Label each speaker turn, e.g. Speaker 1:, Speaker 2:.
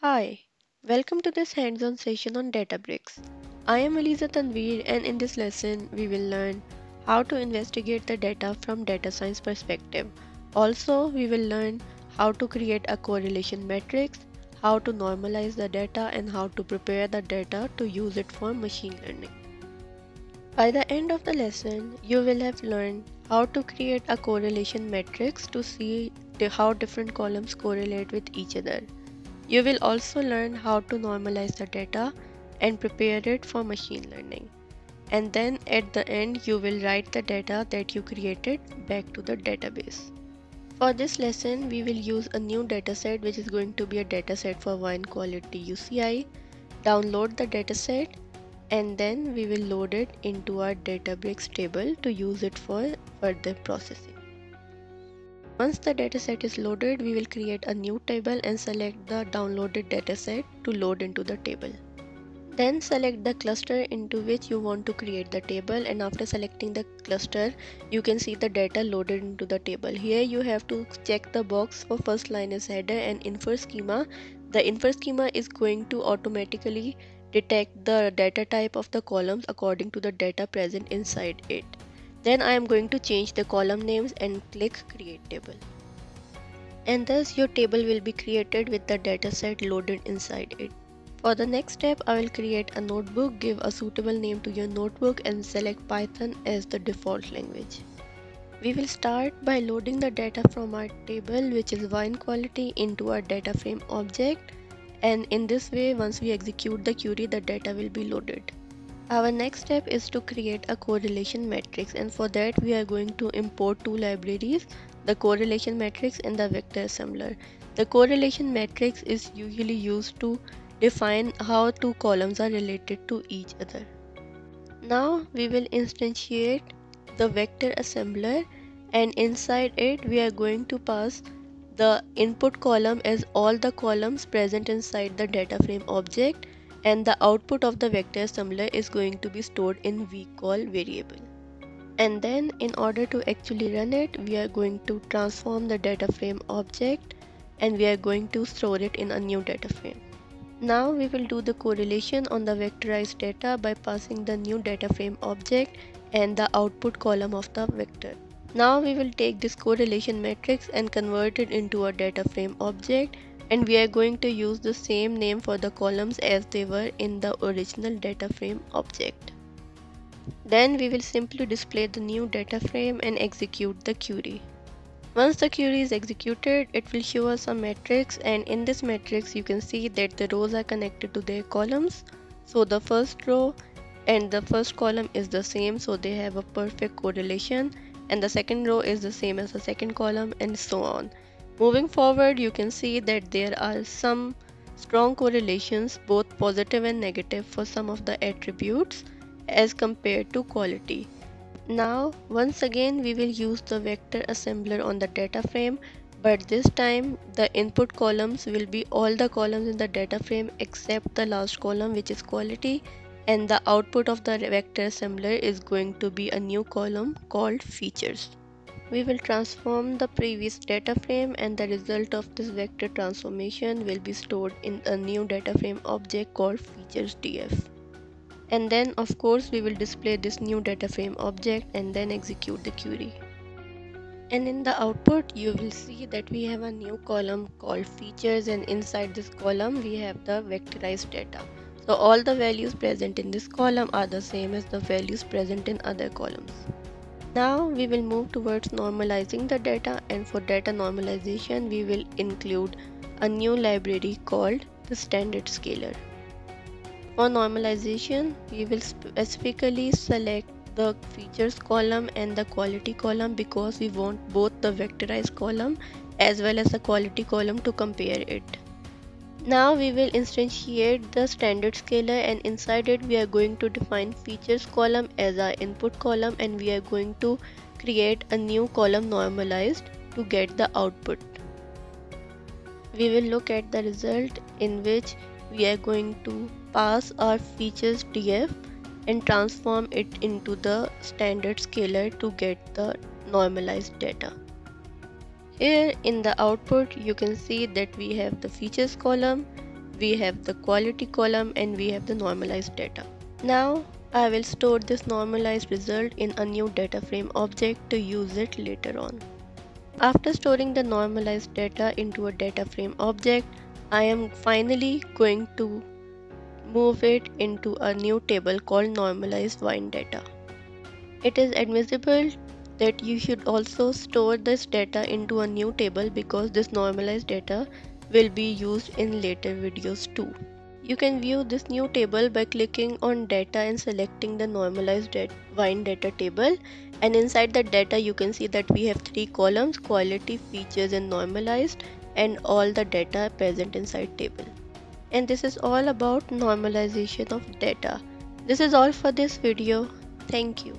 Speaker 1: Hi, welcome to this hands-on session on Databricks. I am Aliza Tanveer and in this lesson we will learn how to investigate the data from data science perspective. Also, we will learn how to create a correlation matrix, how to normalize the data and how to prepare the data to use it for machine learning. By the end of the lesson, you will have learned how to create a correlation matrix to see how different columns correlate with each other. You will also learn how to normalize the data and prepare it for machine learning. And then at the end, you will write the data that you created back to the database. For this lesson, we will use a new dataset which is going to be a dataset for wine quality UCI. Download the dataset and then we will load it into our Databricks table to use it for further processing. Once the dataset is loaded, we will create a new table and select the downloaded dataset to load into the table. Then select the cluster into which you want to create the table and after selecting the cluster, you can see the data loaded into the table. Here you have to check the box for first line is header and infer schema. The infer schema is going to automatically detect the data type of the columns according to the data present inside it. Then I am going to change the column names and click create table. And thus your table will be created with the dataset loaded inside it. For the next step, I will create a notebook, give a suitable name to your notebook and select Python as the default language. We will start by loading the data from our table which is wine quality into our data frame object and in this way once we execute the query the data will be loaded. Our next step is to create a correlation matrix and for that we are going to import two libraries, the correlation matrix and the vector assembler. The correlation matrix is usually used to define how two columns are related to each other. Now we will instantiate the vector assembler and inside it we are going to pass the input column as all the columns present inside the data frame object and the output of the vector assembler is going to be stored in vcall variable. And then in order to actually run it, we are going to transform the data frame object and we are going to store it in a new data frame. Now we will do the correlation on the vectorized data by passing the new data frame object and the output column of the vector. Now we will take this correlation matrix and convert it into a data frame object and we are going to use the same name for the columns as they were in the original data frame object. Then we will simply display the new data frame and execute the query. Once the query is executed, it will show us a matrix and in this matrix you can see that the rows are connected to their columns. So the first row and the first column is the same so they have a perfect correlation and the second row is the same as the second column and so on. Moving forward, you can see that there are some strong correlations, both positive and negative for some of the attributes as compared to quality. Now, once again, we will use the vector assembler on the data frame, but this time the input columns will be all the columns in the data frame except the last column which is quality and the output of the vector assembler is going to be a new column called features. We will transform the previous data frame and the result of this vector transformation will be stored in a new data frame object called features.df. And then of course we will display this new data frame object and then execute the query. And in the output you will see that we have a new column called features and inside this column we have the vectorized data. So all the values present in this column are the same as the values present in other columns. Now we will move towards normalizing the data and for data normalization we will include a new library called the standard scaler. For normalization we will specifically select the features column and the quality column because we want both the vectorized column as well as the quality column to compare it. Now we will instantiate the standard scaler and inside it we are going to define features column as our input column and we are going to create a new column normalized to get the output. We will look at the result in which we are going to pass our features df and transform it into the standard scaler to get the normalized data. Here in the output you can see that we have the features column, we have the quality column and we have the normalized data. Now I will store this normalized result in a new data frame object to use it later on. After storing the normalized data into a data frame object, I am finally going to move it into a new table called normalized wine data. It is admissible that you should also store this data into a new table because this normalized data will be used in later videos too. You can view this new table by clicking on data and selecting the normalized wine data table. And inside the data you can see that we have three columns quality features and normalized and all the data present inside table. And this is all about normalization of data. This is all for this video. Thank you